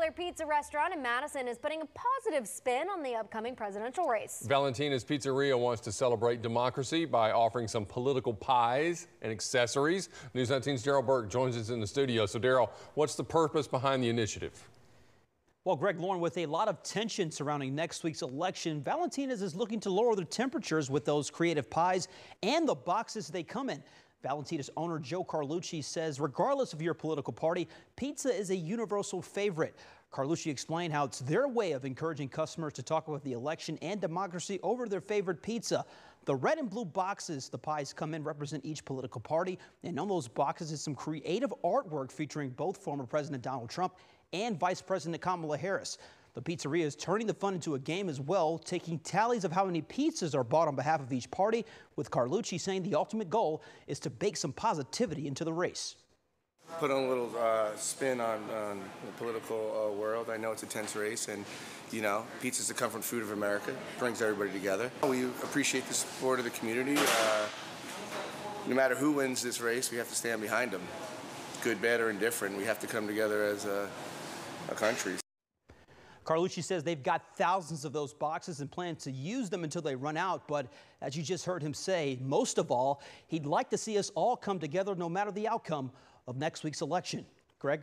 popular pizza restaurant in Madison is putting a positive spin on the upcoming presidential race. Valentina's Pizzeria wants to celebrate democracy by offering some political pies and accessories. News 19's Daryl Burke joins us in the studio. So, Daryl, what's the purpose behind the initiative? Well, Greg Lauren, with a lot of tension surrounding next week's election, Valentina's is looking to lower the temperatures with those creative pies and the boxes they come in. Valentina's owner Joe Carlucci says regardless of your political party, pizza is a universal favorite. Carlucci explained how it's their way of encouraging customers to talk about the election and democracy over their favorite pizza. The red and blue boxes the pies come in represent each political party, and on those boxes is some creative artwork featuring both former President Donald Trump and Vice President Kamala Harris. The pizzeria is turning the fun into a game as well, taking tallies of how many pizzas are bought on behalf of each party, with Carlucci saying the ultimate goal is to bake some positivity into the race. Put on a little uh, spin on, on, the political uh, world. I know it's a tense race, and you know, pizza is the comfort food of America. It Brings everybody together. We appreciate the support of the community. Uh, no matter who wins this race, we have to stand behind them. Good, bad, or indifferent, we have to come together as a, a country. Carlucci says they've got thousands of those boxes and plan to use them until they run out. But as you just heard him say, most of all, he'd like to see us all come together no matter the outcome of next week's election. Greg?